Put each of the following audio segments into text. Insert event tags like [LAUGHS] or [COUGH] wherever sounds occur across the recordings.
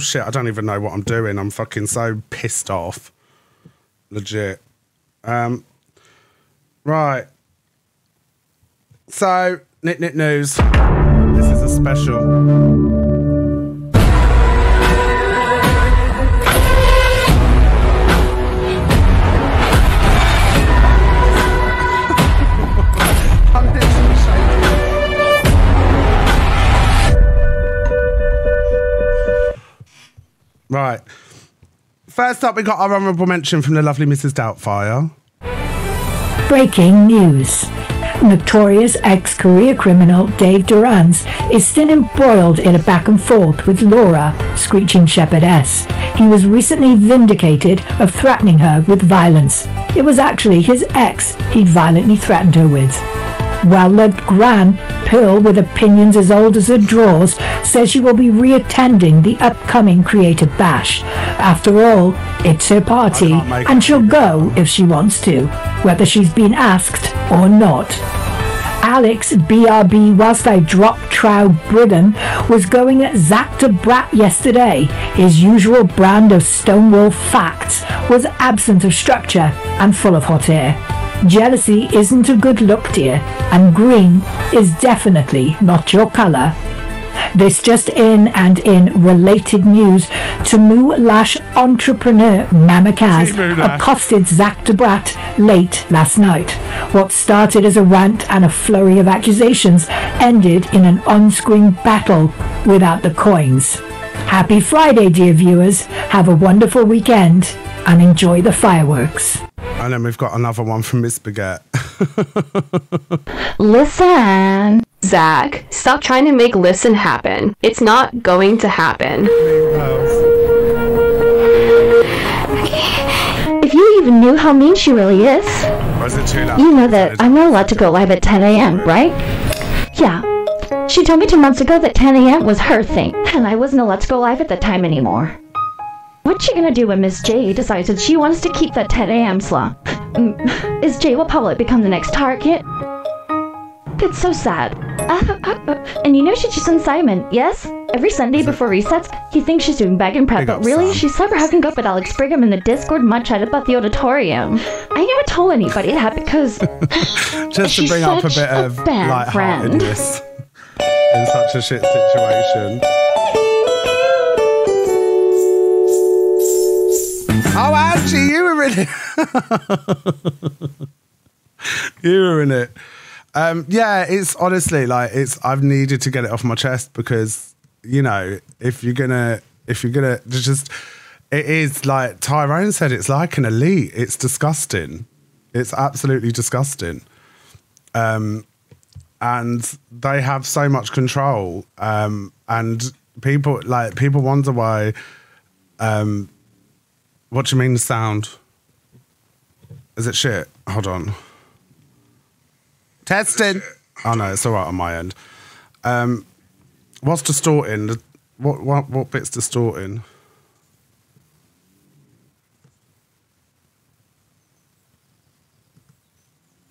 Shit! I don't even know what I'm doing. I'm fucking so pissed off. Legit. Um. Right. So, Knit Knit News. This is a special. First up, we got our honourable mention from the lovely Mrs. Doubtfire. Breaking news. Notorious ex career criminal Dave Durans is still embroiled in a back and forth with Laura, Screeching Shepherdess. He was recently vindicated of threatening her with violence. It was actually his ex he'd violently threatened her with. Well-loved Gran, Pearl with opinions as old as her drawers, says she will be reattending the upcoming Creative Bash. After all, it's her party, and she'll go if she wants to, whether she's been asked or not. Alex BRB whilst I dropped Trow Britain was going at Zach the Brat yesterday. His usual brand of Stonewall facts was absent of structure and full of hot air. Jealousy isn't a good look, dear, and green is definitely not your colour. This just in and in related news, Temu Lash entrepreneur Mama Kaz accosted Zach the Brat late last night. What started as a rant and a flurry of accusations ended in an on-screen battle without the coins. Happy Friday, dear viewers. Have a wonderful weekend and enjoy the fireworks. And then we've got another one from Miss Baguette. [LAUGHS] Listen. Zach, stop trying to make listen happen. It's not going to happen. If you even knew how mean she really is, Was it too loud? you know that I'm not allowed to go live at 10 a.m., right? Yeah. She told me two months ago that 10 a.m. was her thing, and I wasn't allowed to go live at that time anymore. What's she gonna do when Miss J decides that she wants to keep that 10 a.m. slot? Mm, [LAUGHS] Is J will probably become the next target? It's so sad. [LAUGHS] and you know she's just on Simon, yes? Every Sunday before resets, he thinks she's doing bag and prep, Big but really, Sam. she's cyber hooking up with Alex Brigham in the Discord mud chat about the auditorium. I never told anybody that because [LAUGHS] Just to bring up a bit a of lightheartedness in such a shit situation. Oh, Angie, you were in it. you were in it. Um, yeah, it's honestly like it's. I've needed to get it off my chest because you know if you're gonna if you're gonna just it is like Tyrone said. It's like an elite. It's disgusting. It's absolutely disgusting. Um, and they have so much control. Um, and people like people wonder why. Um, what do you mean the sound? Is it shit? Hold on. Testing. Oh no, it's all right on my end. Um, what's distorting? What what what bit's distorting?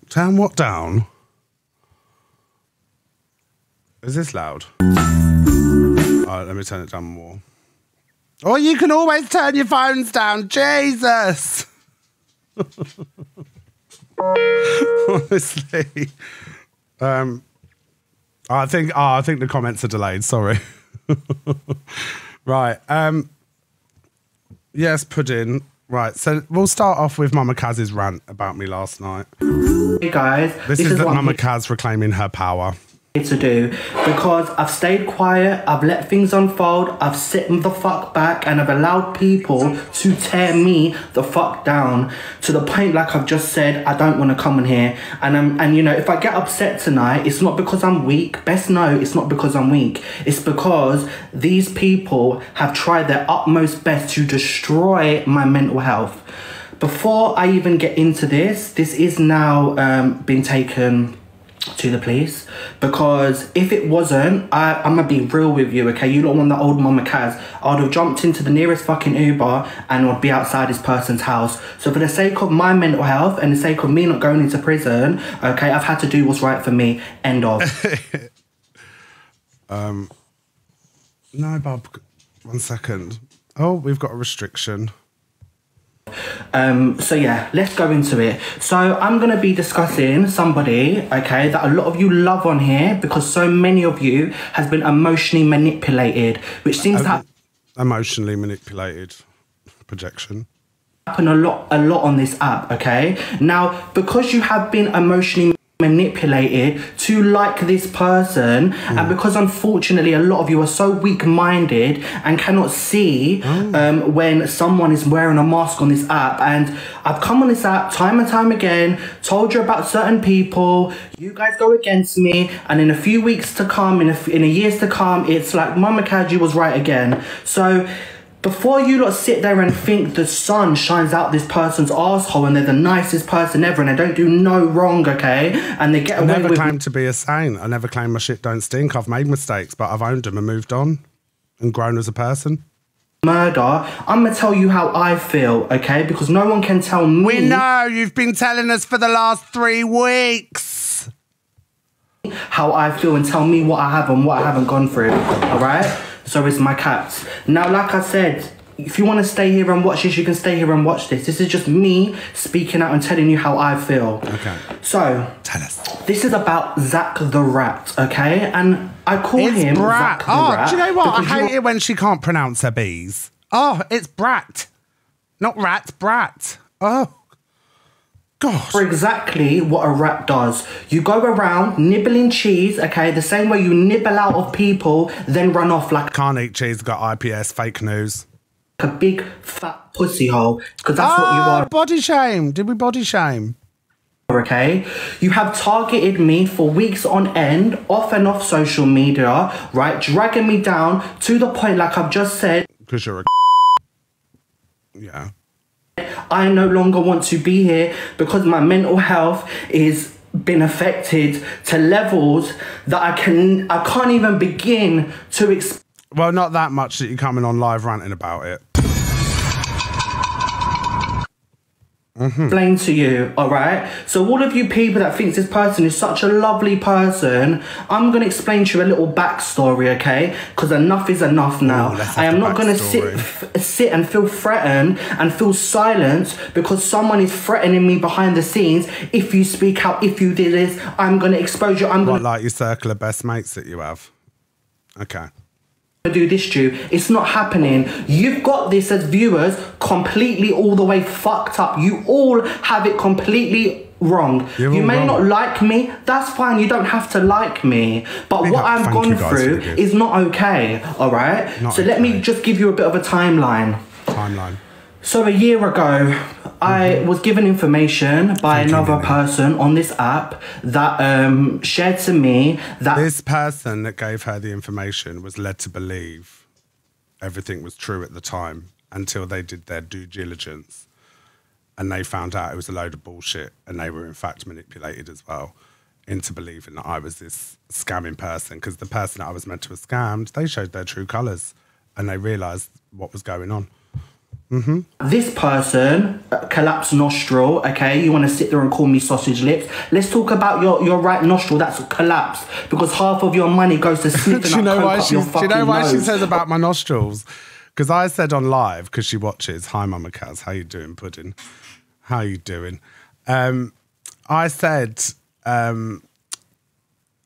Turn what down? Is this loud? All right, let me turn it down more. Or you can always turn your phones down. Jesus. [LAUGHS] Honestly. Um I think oh, I think the comments are delayed, sorry. [LAUGHS] right. Um Yes, pudding. Right, so we'll start off with Mama Kaz's rant about me last night. Hey guys, This, is, that what Mama Kaz reclaiming her power. To do because I've stayed quiet, I've let things unfold, I've sit the fuck back, and I've allowed people to tear me the fuck down to the point, like I've just said, I don't want to come in here. And I'm, and you know, if I get upset tonight, it's not because I'm weak. Best know it's not because I'm weak. It's because these people have tried their utmost best to destroy my mental health. Before I even get into this, this is now um, been taken to the police because if it wasn't, I, I'm gonna be real with you, okay? You don't want the old mama Kaz. I would have jumped into the nearest fucking Uber and would be outside this person's house. So for the sake of my mental health and the sake of me not going into prison, okay, I've had to do what's right for me. End of. [LAUGHS] Um, no, Bob. One second. Oh, we've got a restriction. Um, so yeah, let's go into it. So I'm gonna be discussing somebody, okay, that a lot of you love on here because so many of you has been emotionally manipulated, which seems to Um, Emotionally manipulated projection. happen a lot, a lot on this app. Okay, now because you have been emotionally manipulated to like this person. And because unfortunately a lot of you are so weak-minded and cannot see um, when someone is wearing a mask on this app. And i've come on this app time and time again told you about certain people. You guys go against me. And in a few weeks to come in a, f- in a years to come it's like mama kaji was right again. So before you lot sit there and think the sun shines out this person's asshole and they're the nicest person ever and they don't do no wrong, okay? And they get I away never with claimed to be a saint. I never claimed my shit don't stink. I've made mistakes, but I've owned them and moved on and grown as a person. murder. I'm gonna tell you how I feel, okay? Because no one can tell me We know you've been telling us for the last three weeks. how I feel and tell me what I have and what I haven't gone through. Alright? So it's my cats. Now, like I said, if you want to stay here and watch this, you can stay here and watch this. This is just me speaking out and telling you how I feel. Okay. So, Tell us. This is about Zach the Rat, okay? And I call It's him Brat. Zach the Oh, Rat. do you know what? I hate it when she can't pronounce her B's. Oh, it's Brat. Not Rat, Brat. Oh. God. For exactly what a rat does. You go around nibbling cheese, okay, the same way you nibble out of people, then run off like Can't eat cheese, got IBS, fake news. a big fat pussy hole. Because that's what you Oh, are, body shame. Did we body shame? okay? You have targeted me for weeks on end, off and off social media, right? Dragging me down to the point, like I've just said, Because you're a. [LAUGHS] Yeah. I no longer want to be here because my mental health is been affected to levels that I can I can't even begin to explain Well, not that much that you're coming on live ranting about it. Mm-hmm. to you, all right? So all of you people that thinks this person is such a lovely person, I'm gonna explain to you a little backstory, okay? Because enough is enough now. Ooh, I am not gonna sit f- sit and feel threatened and feel silenced because someone is threatening me behind the scenes. If you speak out, if you do this, I'm gonna expose you. I'm gonna What, like your circle of best mates that you have? Okay. Do this Jew. It's not happening. You've got this as viewers completely all the way fucked up. You all have it completely wrong. You're you may wrong. not like me. That's fine. You don't have to like me. But Big what up. I've Thank gone you guys for through is not okay. All right. Not so let me just give you a bit of a timeline. Timeline. So a year ago, I was given information by Mm-hmm. Another person on this app that um, shared to me that This person that gave her the information was led to believe everything was true at the time until they did their due diligence and they found out it was a load of bullshit and they were in fact manipulated as well into believing that I was this scamming person because the person that I was meant to have scammed, they showed their true colours and they realised what was going on. This person uh, collapsed nostril okay you want to sit there and call me sausage lips let's talk about your, your right nostril that's collapsed because half of your money goes to [LAUGHS] sniffing do you up know why she? Do you know why she says about my nostrils? Because I said on live because she watches. Hi, Mama Kaz. How you doing, Pudding? How you doing? Um, I said um,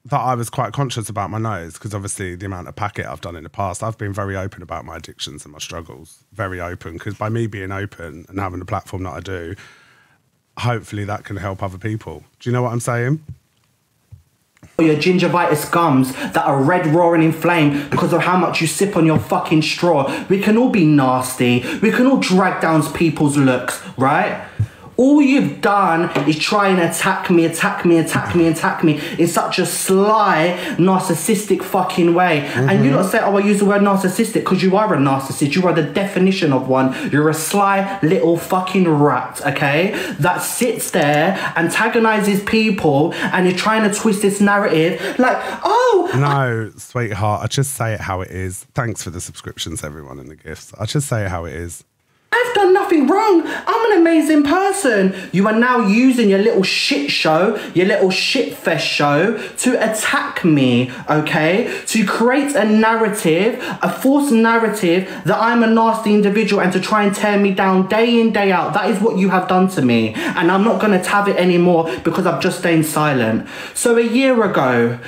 that I was quite conscious about my nose because obviously the amount of packet I've done in the past. I've been very open about my addictions and my struggles. Very open because by me being open and having the platform that I do, hopefully that can help other people. Do you know what I'm saying? your gingivitis gums that are red roaring in flame because of how much you sip on your fucking straw we can all be nasty we can all drag down people's looks right all you've done is try and attack me, attack me, attack me, attack me in such a sly, narcissistic fucking way. And you mm-hmm. don't say, oh, I use the word narcissistic because you are a narcissist. You are the definition of one. You're a sly little fucking rat, okay? That sits there, antagonizes people, and you're trying to twist this narrative like, oh, No, sweetheart. I just say it how it is. Thanks for the subscriptions, everyone, and the gifts. I just say it how it is. I've done nothing wrong. I'm an amazing person. You are now using your little shit show, your little shit fest show to attack me, okay? To create a narrative, a false narrative that I'm a nasty individual and to try and tear me down day in, day out. That is what you have done to me. And I'm not to have it anymore because I've just stayed silent. So a year ago,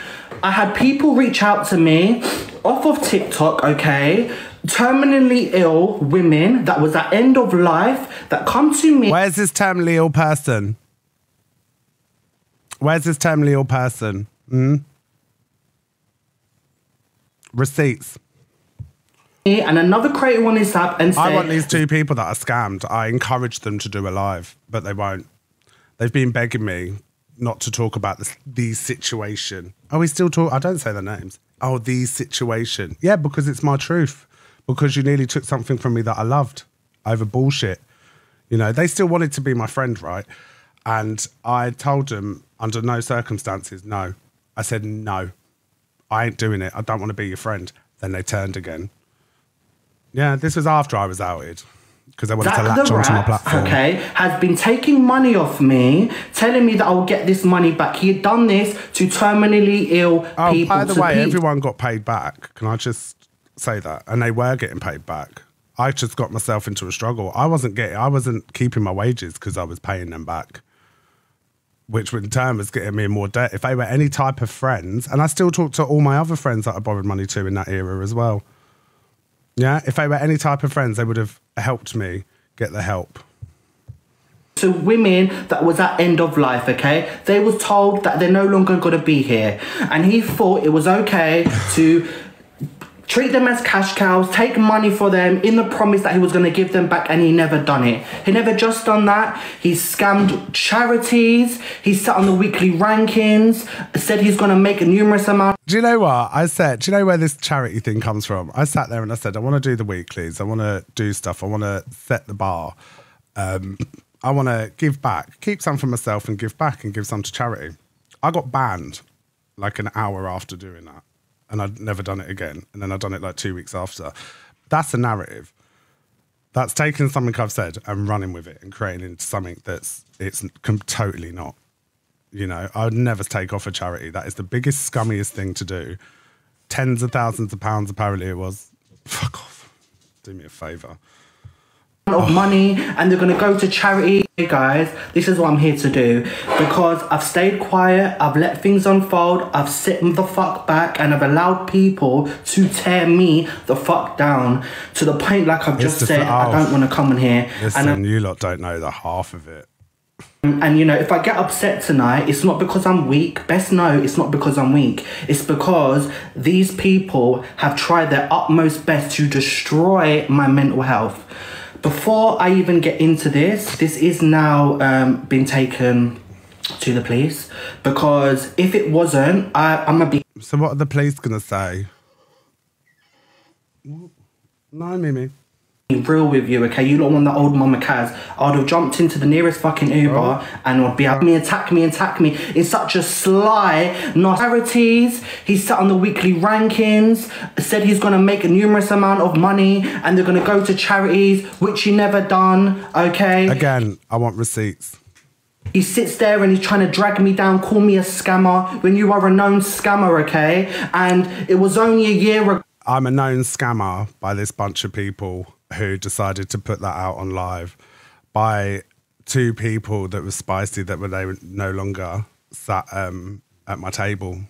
I had people reach out to me off of TikTok, okay? Terminally ill women that was at end of life that come to me. Where's this terminally ill person? Where's this terminally ill person? Hmm? Receipts. and another creator on this app and say, I want these two people that are scammed. I encourage them to do a live, but they won't. They've been begging me not to talk about this these situation. Are we still talk? I don't say their names. Oh, these situation. Yeah, because it's my truth. Because you nearly took something from me that I loved over bullshit. You know, they still wanted to be my friend, right? And I told them under no circumstances, no. I said no. I ain't doing it. I don't want to be your friend. Then they turned again. Yeah, this was after I was outed because they wanted to latch onto my platform. okay, has been taking money off me, telling me that I will get this money back. He had done this to terminally ill Oh, people. by the way, pe- everyone got paid back. Can I just say that? And they were getting paid back. I just got myself into a struggle. I wasn't getting, I wasn't keeping my wages because I was paying them back, which in turn was getting me more debt. If they were any type of friends, and I still talk to all my other friends that I borrowed money to in that era as well. Yeah, if they were any type of friends, they would have helped me get the help. to women that was at end of life okay they was told that they're no longer going to be here and he thought it was okay to treat them as cash cows take money for them in the promise that he was going to give them back and he never done it he never just done that he scammed charities he sat on the weekly rankings said he's going to make a numerous amount Do you know what I said? Do you know where this charity thing comes from? I sat there and I said, I want to do the weeklies. I want to do stuff. I want to set the bar. Um, I want to give back, keep some for myself and give back and give some to charity. I got banned like an hour after doing that, and I'd never done it again. And then I'd done it like two weeks after. That's a narrative. That's taking something I've said and running with it and creating into something that's it's totally not. You know, I would never take off a charity. That is the biggest, scummiest thing to do. Tens of thousands of pounds, apparently it was. Fuck off. Do me a favour. of money and they're going to go to charity hey guys this is what i'm here to do because i've stayed quiet i've let things unfold i've sit the fuck back and i've allowed people to tear me the fuck down to the point like i've just said i don't want to come in here Listen, and you lot don't know the half of it. and you know, if I get upset tonight, it's not because I'm weak. Best know it's not because I'm weak. It's because these people have tried their utmost best to destroy my mental health. Before I even get into this, this is now um, been taken to the police because if it wasn't, I, I'm gonna be So, what are the police going to say? No, Mimi. Real with you, okay? You don't want that old mama Kaz. I would have jumped into the nearest fucking Uber and would be having me attack me, attack me in such a sly, not charities. He sat on the weekly rankings, said he's gonna make a numerous amount of money and they're gonna go to charities, which he never done, okay? Again, I want receipts. He sits there and he's trying to drag me down, call me a scammer when you are a known scammer, okay? And it was only a year ago. I'm a known scammer by this bunch of people who decided to put that out on live by two people that were spicy that were they were no longer sat um, at my table,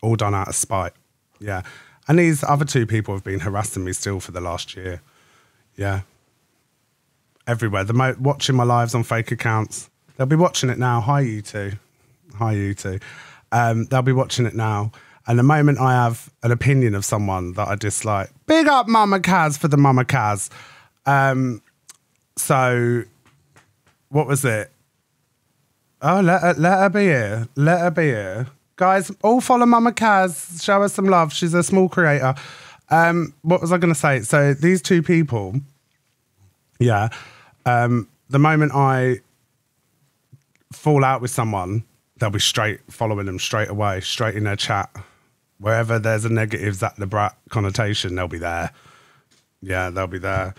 all done out of spite. Yeah. And these other two people have been harassing me still for the last year. Yeah. Everywhere. The mo- watching my lives on fake accounts. They'll be watching it now. Hi, you two. Hi, you two. Um, they'll be watching it now. And the moment I have an opinion of someone that I dislike, big up Mama Kaz for the Mama Kaz. Um, so, what was it? Oh, let her, let her be here. Let her be here. Guys, all follow Mama Kaz. Show her some love. She's a small creator. Um, what was I going to say? So, these two people, yeah, um, the moment I fall out with someone, they'll be straight following them straight away, straight in their chat. Wherever there's a negative Zach the Brat connotation, they'll be there. Yeah, they'll be there.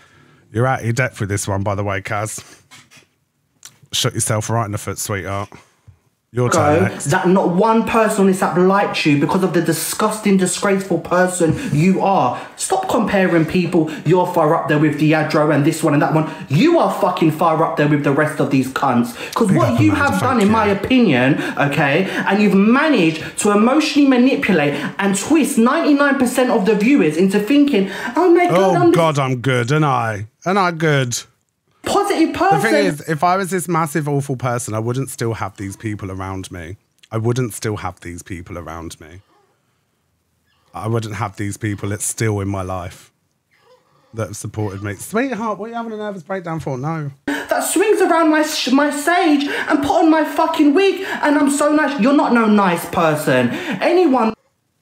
You're out of your depth with this one, by the way, Kaz. Shut yourself right in the foot, sweetheart. Your Go next. that not one person on this app likes you because of the disgusting, disgraceful person you are. Stop comparing people. You're far up there with Diadro and this one and that one. You are fucking far up there with the rest of these cunts. Because what you have done, in you. my opinion, okay, and you've managed to emotionally manipulate and twist 99% of the viewers into thinking, oh my oh god, Oh I'm God, I'm good, and I, and I good. Positive person. The thing is, if I was this massive, awful person, I wouldn't still have these people around me. I wouldn't still have these people around me. I wouldn't have these people that's still in my life that have supported me. Sweetheart, what are you having a nervous breakdown for? No. that swings around my my sage and put on my fucking wig and I'm so nice. You're not no nice person. Anyone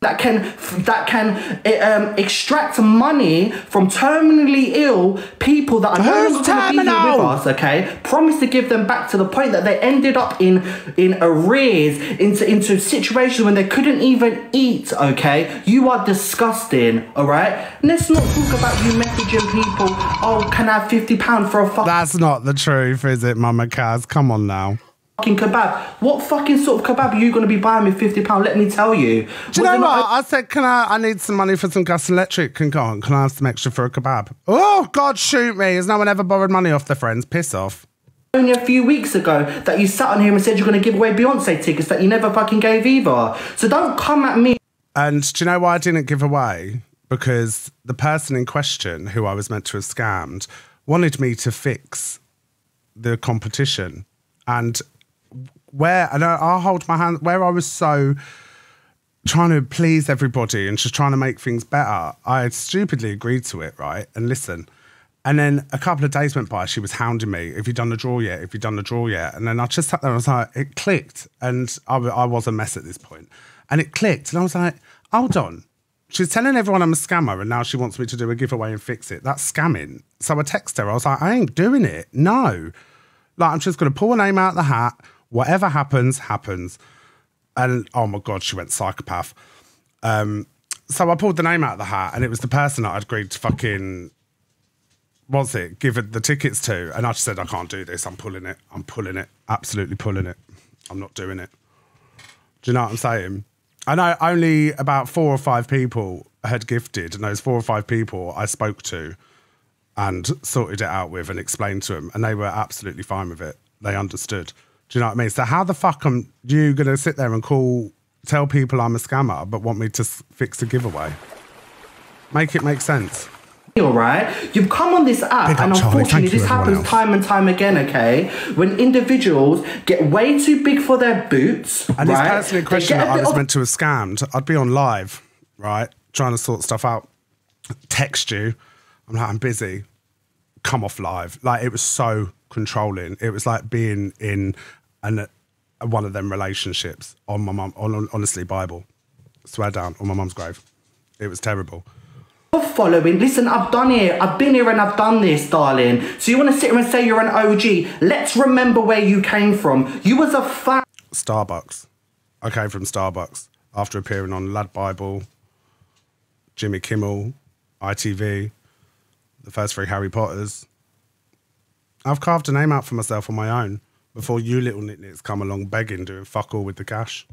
that can that can eh, um, extract money from terminally ill people that are no longer going to be here with us, okay? Promise to give them back to the point that they ended up in in arrears into into situations when they couldn't even eat, okay? You are disgusting, all right? Let's not talk about you messaging people, oh, can I have 50 pound for a fucking That's not the truth, is it, Mama Kaz? Come on now. Fucking kebab. What fucking sort of kebab are you going to be buying me fifty pound? Let me tell you. Do you know what? I said, can I? I need some money for some gas and electric. Can go on. Can I have some extra for a kebab? Oh God, shoot me! Has no one ever borrowed money off their friends? Piss off. Only a few weeks ago that you sat on here and said you're going to give away Beyonce tickets that you never fucking gave either. So don't come at me. And do you know why I didn't give away? Because the person in question, who I was meant to have scammed, wanted me to fix the competition. And where, and I- I'll hold my hand, where I was so trying to please everybody and just trying to make things better, I had stupidly agreed to it, right? And listen. And then a couple of days went by, she was hounding me. Have you done the draw yet? Have you done the draw yet? And then I just sat there and I was like, it clicked. And I was a mess at this point. And it clicked. And I was like, hold on. She's telling everyone I'm a scammer and now she wants me to do a giveaway and fix it. That's scamming. So I text her. I was like, I ain't doing it. No. Like, I'm just going to pull a name out of the hat. Whatever happens, happens. And oh my God, she went psychopath. Um, so I pulled the name out of the hat and it was the person that I'd agreed to fucking, what's it, give it the tickets to. And I just said, I can't do this. I'm pulling it. I'm pulling it. Absolutely pulling it. I'm not doing it. Do you know what I'm saying? I know only about four or five people had gifted, and those four or five people I spoke to and sorted it out with and explained to them, and they were absolutely fine with it. They understood. Do you know what I mean? So how the fuck am you going to sit there and call, tell people I'm a scammer, but want me to s- fix a giveaway? Make it make sense. All right, you've come on this app, Big and unfortunately, this happens else. time and time again. Okay, when individuals get way too big for their boots, And this right? person in question that I was meant to have scammed, I'd be on live, right, trying to sort stuff out, text you. I'm like, I'm busy. Come off live. Like it was so controlling. It was like being in an uh, one of them relationships on my mum. On, honestly, Bible, swear down on my mum's grave. It was terrible. following. Listen, I've done it. I've been here and I've done this, darling. So you want to sit here and say you're an OG? Let's remember where you came from. You was a fan. Starbucks. I came from Starbucks after appearing on Lad Bible, Jimmy Kimmel, ITV, the first three Harry Potters. I've carved a name out for myself on my own before you little nitnits come along begging, doing fuck all with the cash.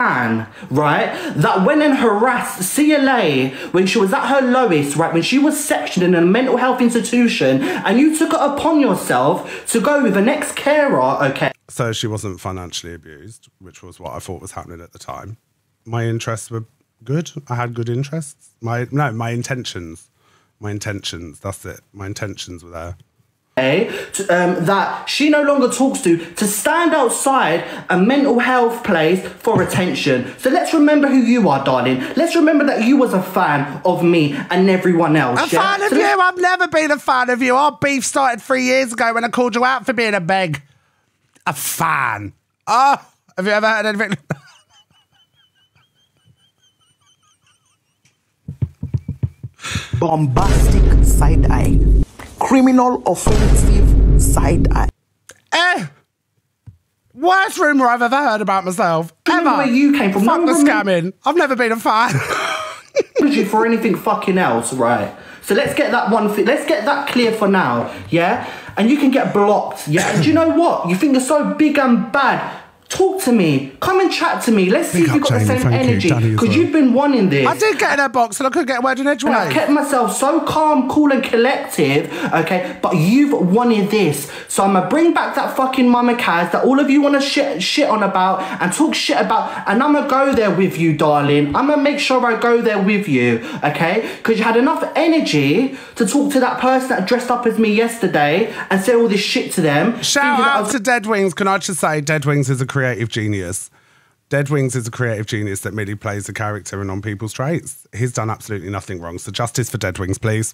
man, right, that went and harassed CLA when she was at her lowest, right, when she was sectioned in a mental health institution, and you took it upon yourself to go with an ex carer, okay? So she wasn't financially abused, which was what I thought was happening at the time. My interests were good. I had good interests. My no, my intentions. My intentions, that's it. My intentions were there. To, um, that she no longer talks to to stand outside a mental health place for attention. So let's remember who you are, darling. Let's remember that you was a fan of me and everyone else. A yeah? fan of So you? I've never been a fan of you. Our beef started three years ago when I called you out for being a beg. A fan. Oh, have you ever heard anything? bombastic side eye, criminal offensive side eye. eh? Worst rumour I've ever heard about myself. Remember Ever. where you came from. Fuck No the scamming. I've never been a fan. [LAUGHS] was you for anything fucking else, right? So let's get that one thing. Let's get that clear for now, yeah. And you can get blocked, yeah. And do you know what? You think you're so big and bad. Talk to me. Come and chat to me. Let's see Big if you've got the same energy. Because well. you've been wanting this. I did get in her box and I couldn't get a word in And I kept myself so calm, cool, and collective, okay? But you've wanted this. So I'm gonna bring back that fucking mama Kaz that all of you wanna shit, shit on about and talk shit about. And I'm gonna go there with you, darling. I'm gonna make sure I go there with you, okay? Because you had enough energy to talk to that person that dressed up as me yesterday and say all this shit to them. Shout that out to Dead Wings. Can I just say, Dead Wings is a creative genius. Dead Wings is a creative genius that merely plays a character and on people's traits. He's done absolutely nothing wrong. So justice for Dead Wings, please.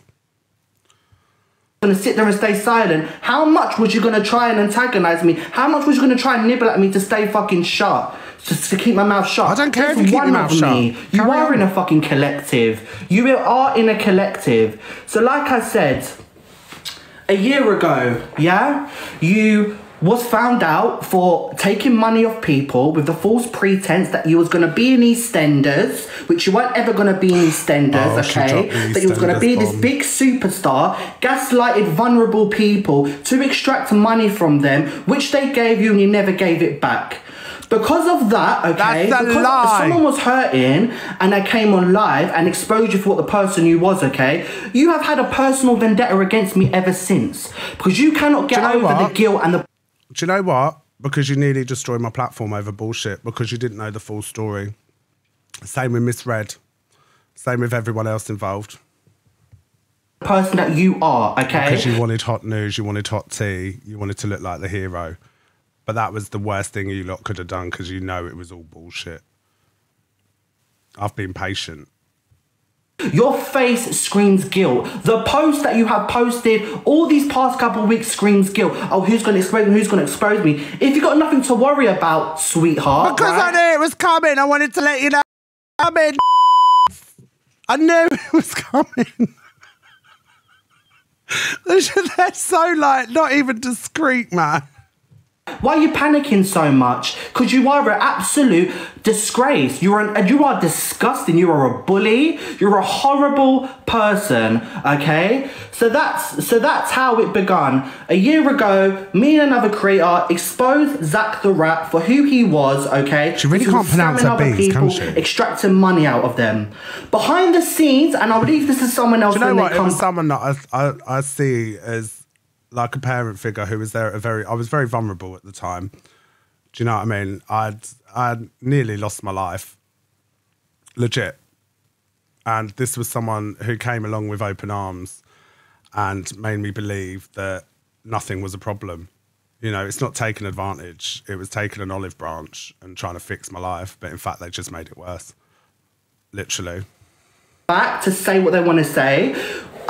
gonna sit there and stay silent. How much was you gonna try and antagonize me? How much was you gonna try and nibble at me to stay fucking shut? Just to keep my mouth shut. I don't care if you keep your mouth of shut. me. You Carry are on. in a fucking collective. You are in a collective. So, like I said, a year ago, yeah, you was found out for taking money off people with the false pretense that you was going to be in EastEnders, which you weren't ever going to be in EastEnders, Oh, okay? That you was going to be this big superstar, gaslighted vulnerable people to extract money from them, which they gave you and you never gave it back. Because of that, okay, because lie. someone was hurting and I came on live and exposed you for what the person you was, okay, you have had a personal vendetta against me ever since. Because you cannot get you know over the guilt and the Do you know what? Because you nearly destroyed my platform over bullshit because you didn't know the full story. Same with Miss Red. Same with everyone else involved. person that you are, okay? Because you wanted hot news, you wanted hot tea, you wanted to look like the hero. But that was the worst thing you lot could have done because you know it was all bullshit. I've been patient. Your face screams guilt. The post that you have posted all these past couple weeks screams guilt. Oh, who's going to expose me? Who's going to expose me? If you got nothing to worry about, sweetheart. Because I knew it was coming. I wanted to let you know. Coming. I knew [LAUGHS] it was coming. [LAUGHS] They're so like not even discreet, man. Why are you panicking so much? Because you are an absolute disgrace. You're an, you are disgusting. You are a bully. You're a horrible person. Okay, so that's so that's how it began. A year ago, me and another creator exposed Zach the Rat for who he was. Okay, She really can't pronounce her other Bs, can people, she? Extracting money out of them behind the scenes, and I believe this is someone else. Do you know what? It was someone that I, I, I see as like a parent figure who was there at a very. I was very vulnerable at the time. Do you know what I mean? I'd I'd nearly lost my life, legit. And this was someone who came along with open arms, and made me believe that nothing was a problem. You know, it's not taking advantage. It was taking an olive branch and trying to fix my life, but in fact, they just made it worse. Literally. back to say what they want to say.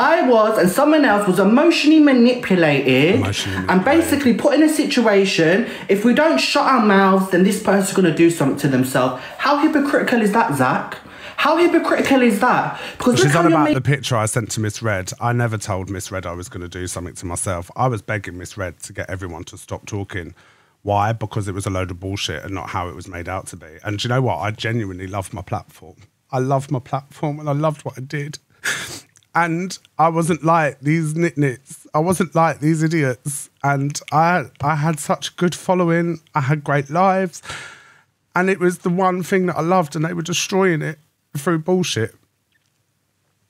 I was, and someone else was emotionally manipulated, Emotionally and manipulated. basically put in a situation. If we don't shut our mouths, then this person's going to do something to themselves. How hypocritical is that, Zach? How hypocritical is that? Because She's on about the picture I sent to Miss Red. I never told Miss Red I was going to do something to myself. I was begging Miss Red to get everyone to stop talking. Why? Because it was a load of bullshit and not how it was made out to be. And do you know what? I genuinely love my platform. I love my platform and I loved what I did. [LAUGHS] And I wasn't like these nitnits. I wasn't like these idiots. And I I had such a good following. I had great lives. And it was the one thing that I loved, and they were destroying it through bullshit.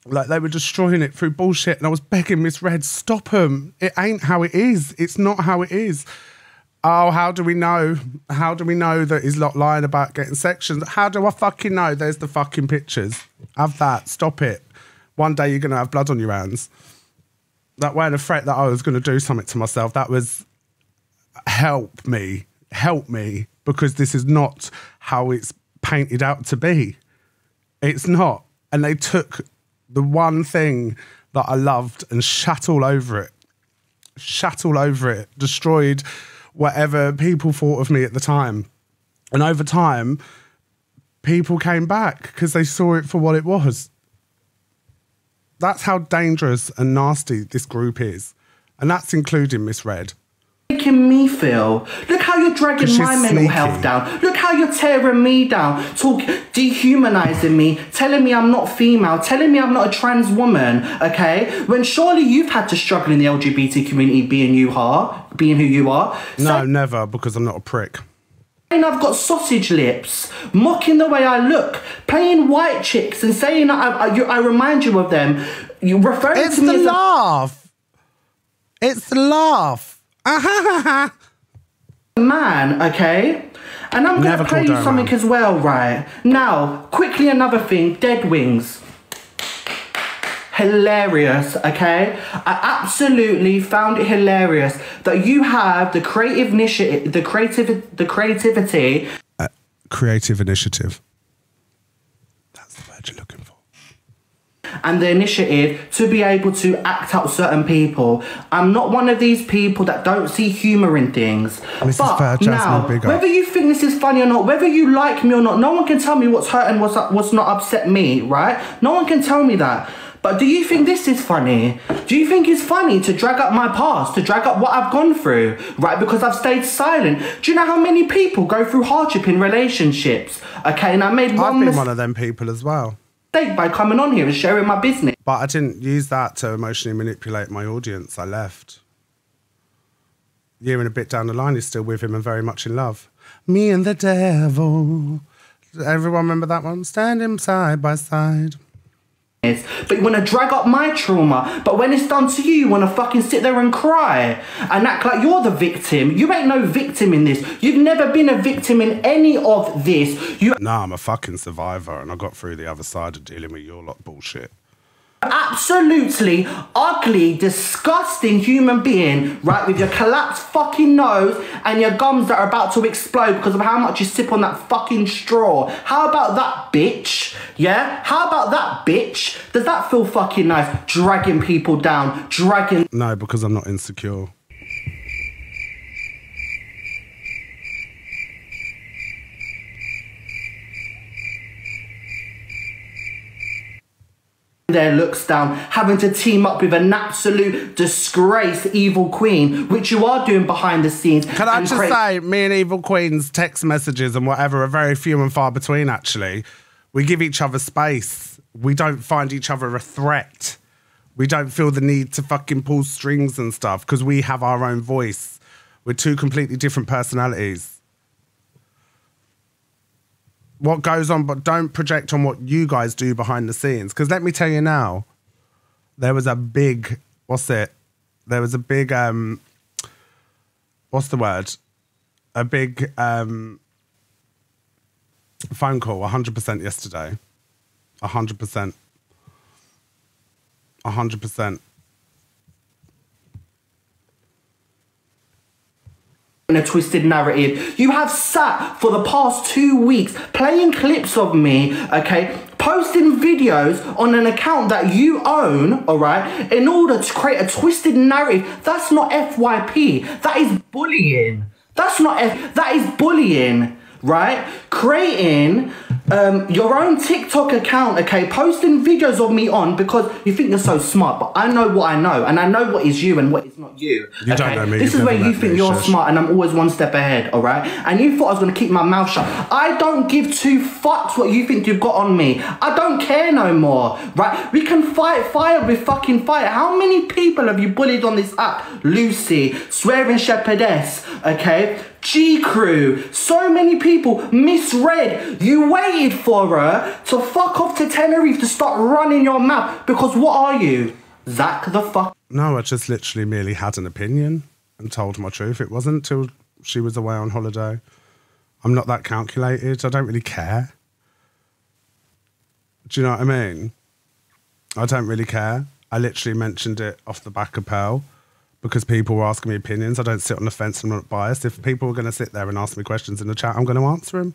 Like they were destroying it through bullshit, and I was begging Miss Red, stop them. It ain't how it is. It's not how it is. Oh, how do we know? How do we know that he's not lying about getting sections? How do I fucking know? There's the fucking pictures. Have that. Stop it. One day you're gonna have blood on your hands. That weren't a threat that I was gonna do something to myself. That was help me, help me, because this is not how it's painted out to be. It's not. And they took the one thing that I loved and shat all over it. Shat all over it. Destroyed whatever people thought of me at the time. And over time, people came back because they saw it for what it was. That's how dangerous and nasty this group is. And that's including Miss Red. making me feel. Look how you're dragging my mental sneaky. health down. Look how you're tearing me down, talk, dehumanizing me, telling me I'm not female, telling me I'm not a trans woman. Okay, when surely you've had to struggle in the LGBT community being you are, being who you are. No, never, because I'm not a prick. Saying I've got sausage lips, mocking the way I look, playing white chicks, and saying I, I, you, I remind you of them. You referring It's to me the as a laugh. It's the laugh. [LAUGHS] man, okay? And I'm gonna play you something man. as well, right? Now, quickly another thing, Dead Wings. Hilarious, okay? I absolutely found it hilarious that you have the creative initiative, the creative, the creativity uh, Creative initiative. That's the word you're looking for. and the initiative to be able to act out certain people. I'm not one of these people that don't see humour in things. Mrs. But now, whether you think this is funny or not, whether you like me or not, no one can tell me what's hurt and what's, what's not upset me, right? No one can tell me that. But do you think this is funny? Do you think it's funny to drag up my past, to drag up what I've gone through, right? Because I've stayed silent. Do you know how many people go through hardship in relationships? Okay, and I made one. I've been mistake one of them people as well. by coming on here and sharing my business. But I didn't use that to emotionally manipulate my audience. I left. Year and a bit down the line, he's still with him and very much in love. Me and the devil. Everyone remember that one? Standing side by side. Is, but you want to drag up my trauma. But when it's done to you, you want to fucking sit there and cry and act like you're the victim. You ain't no victim in this. You've never been a victim in any of this. You Nah, I'm a fucking survivor and I got through the other side of dealing with your lot bullshit. Absolutely ugly, disgusting human being, right? With your collapsed fucking nose and your gums that are about to explode because of how much you sip on that fucking straw. How about that, bitch? Yeah? How about that, bitch? Does that feel fucking nice? Dragging people down, dragging No, because I'm not insecure. Their looks down, having to team up with an absolute disgrace, evil queen, which you are doing behind the scenes. Can I just say, me and Evil Queen's text messages and whatever are very few and far between, actually. We give each other space. We don't find each other a threat. We don't feel the need to fucking pull strings and stuff because we have our own voice. We're two completely different personalities. What goes on, but don't project on what you guys do behind the scenes. Because let me tell you now, there was a big, what's it? There was a big, um, what's the word? A big um, phone call, 100% yesterday. 100%. 100%. In a twisted narrative. You have sat for the past two weeks playing clips of me, okay, posting videos on an account that you own, all right, in order to create a twisted narrative. That's not FYP. That is bullying. That's not F. That is bullying, right? Creating um, your own TikTok account, okay, posting videos of me on because you think you're so smart, but I know what I know, and I know what is you and what is not you. You don't know me, This is where you think me, you're shush. smart and I'm always one step ahead, all right? And you thought I was going to keep my mouth shut. I don't give two fucks what you think you've got on me. I don't care no more, right? We can fight fire with fucking fire. How many people have you bullied on this app? Lucy, Swearing Shepherdess, okay? G Crew, so many people Miss Red. You waited for her to fuck off to Tenerife to start running your mouth because what are you? Zach the fuck No, I just literally merely had an opinion and told my truth. It wasn't till she was away on holiday. I'm not that calculated. I don't really care. Do you know what I mean? I don't really care. I literally mentioned it off the back of Pearl because people were asking me opinions. I don't sit on the fence. I'm not biased. If people were going to sit there and ask me questions in the chat, I'm going to answer them.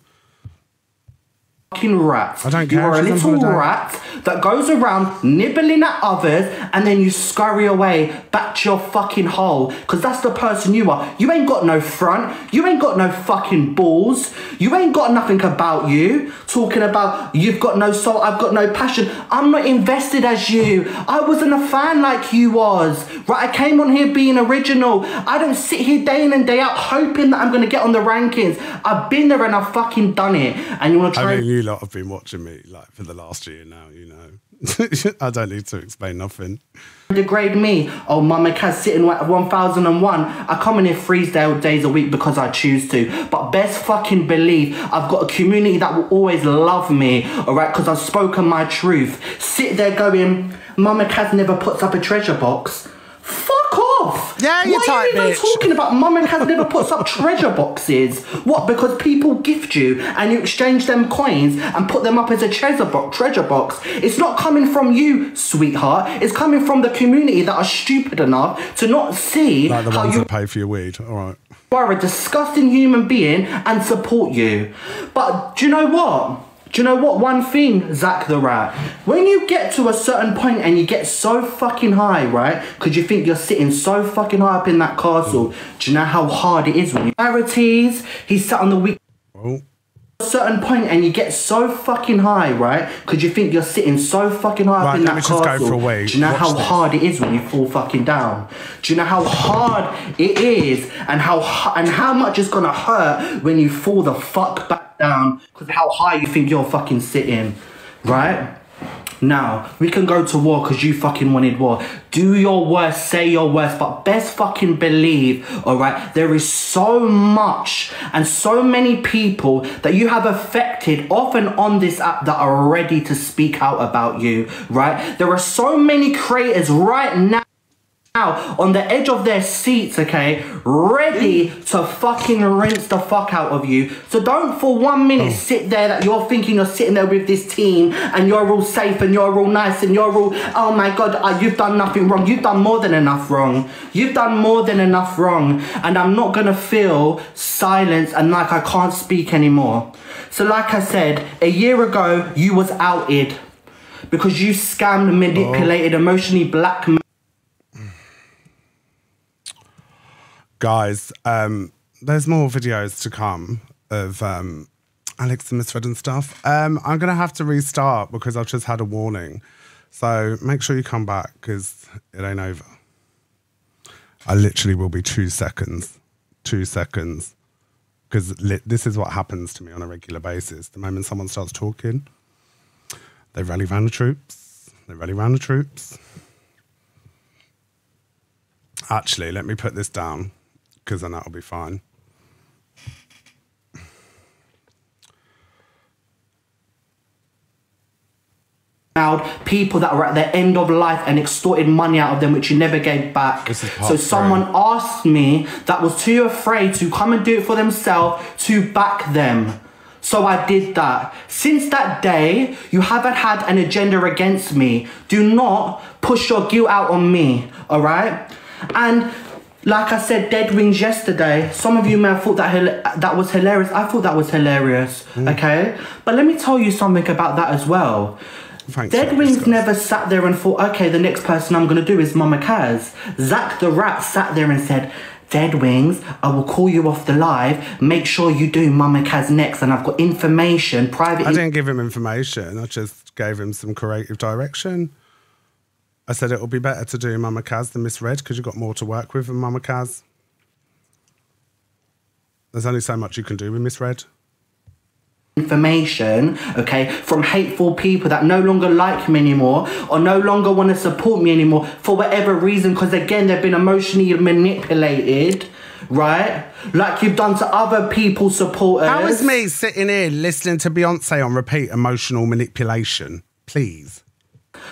Fucking rat. I don't You are a if she's on little rat that goes around nibbling at others and then you scurry away back to your fucking hole because that's the person you are. You ain't got no front. You ain't got no fucking balls. You ain't got nothing about you. Talking about you've got no soul, I've got no passion. I'm not invested as you. I wasn't a fan like you was. Right, I came on here being original. I don't sit here day in and day out hoping that I'm gonna get on the rankings. I've been there and I've fucking done it. And you wanna try I mean, you lot have been watching me like for the last year now. You know, [LAUGHS] I don't need to explain nothing. degrade me. Oh, Mama Kaz sitting at 1001. I come in here day- days a week because I choose to. But best fucking believe I've got a community that will always love me, alright? Because I've spoken my truth. Sit there going, Mama Kaz never puts up a treasure box. Off! Yeah, you Why are you even bitch. talking about mum and Kaz never puts up treasure boxes? What? Because people gift you and you exchange them coins and put them up as a treasure box. Treasure box. It's not coming from you, sweetheart. It's coming from the community that are stupid enough to not see Like the how ones you that pay for your weed. All right. You are a disgusting human being and support you. But do you know what? Do you know what? One thing, Zach the Brat. When you get to a certain point and you get so fucking high, right? Because you think you're sitting so fucking high up in that castle. Do you know how hard it is when you. Charities, he sat on the week Oh, a certain point and you get so fucking high, right? Because you think you're sitting so fucking high up in that me just go castle. for a wee. Do you know Watch how this. hard it is when you fall fucking down? Do you know how hard it is and how and how much it's gonna hurt when you fall the fuck back down because how high you think you're fucking sitting, right? Now, we can go to war because you fucking wanted war. Do your worst, say your worst, but best fucking believe, alright, there is so much and so many people that you have affected often on this app that are ready to speak out about you, right? There are so many creators right now now on the edge of their seats, okay, ready to fucking rinse the fuck out of you. So don't for one minute sit there that you're thinking you're sitting there with this team and you're all safe and you're all nice and you're all, oh my god, uh, you've done nothing wrong. You've done more than enough wrong. You've done more than enough wrong. And I'm not gonna feel silence and like I can't speak anymore. So like I said, a year ago, you was outed because you scammed, manipulated, emotionally blackmailed. Guys, um, there's more videos to come of um, Alex and Miss Red and stuff. Um, I'm gonna have to restart because I've just had a warning. So make sure you come back because it ain't over. I literally will be two seconds, two seconds, because this is what happens to me on a regular basis. The moment someone starts talking, they rally round the troops. They rally round the troops. Actually, let me put this down because then that'll be fine. people that were at the end of life and extorted money out of them which you never gave back. This is so three. someone asked me that was too afraid to come and do it for themselves to back them. So I did that. Since that day, you haven't had an agenda against me. Do not push your guilt out on me, alright? And like I said, Dead Wings yesterday, some of you may have thought that that was hilarious. I thought that was hilarious, Mm. okay? But let me tell you something about that as well. Thanks, Dead Wings discuss. never sat there and thought, okay, the next person I'm gonna do is Mama Kaz. Zach the Brat sat there and said, Dead Wings, I will call you off the live. Make sure you do Mama Kaz next, and I've got information, private. I didn't give him information. I just gave him some creative direction. I said it will be better to do Mama Kaz than Miss Red because you've got more to work with than Mama Kaz. There's only so much you can do with Miss Red. information, okay, from hateful people that no longer like me anymore or no longer want to support me anymore for whatever reason, because again, they've been emotionally manipulated, right? Like you've done to other people's supporters. How is me sitting here listening to Beyonce on repeat emotional manipulation? Please.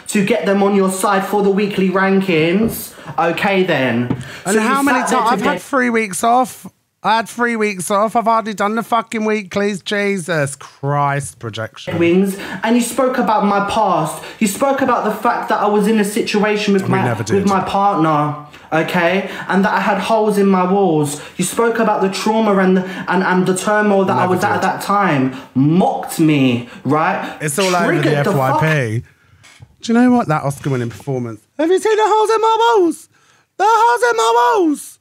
To get them on your side for the weekly rankings. Okay, then. And So how many times? I've had three weeks off. I had three weeks off. I've hardly done the fucking weeklies. Jesus Christ, projection. wings and you spoke about my past you spoke about the fact that i was in a situation with We my with my partner okay and that i had holes in my walls you spoke about the trauma and and, and the turmoil that i was at did. at that time mocked me right It's all over the Triggered FYP. Do you know what? That Oscar winning performance. Have you seen the holes in my walls? The holes in my walls.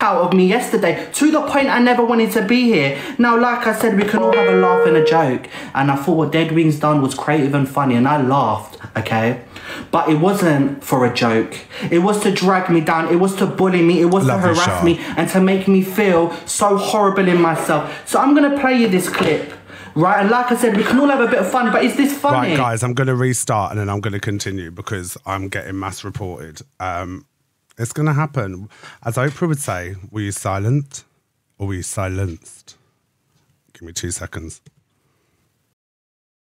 out of me yesterday to the point I never wanted to be here. Now, like I said, we can all have a laugh and a joke. And I thought what Dead Wings done was creative and funny, and I laughed, okay? But it wasn't for a joke. It was to drag me down. It was to bully me. It was Love to harass me and to make me feel so horrible in myself. So I'm gonna play you this clip. Right, and like I said, we can all have a bit of fun, but is this funny? Right, guys, I'm going to restart and then I'm going to continue because I'm getting mass reported. Um, it's going to happen. As Oprah would say, were you silent or were you silenced? Give me two seconds.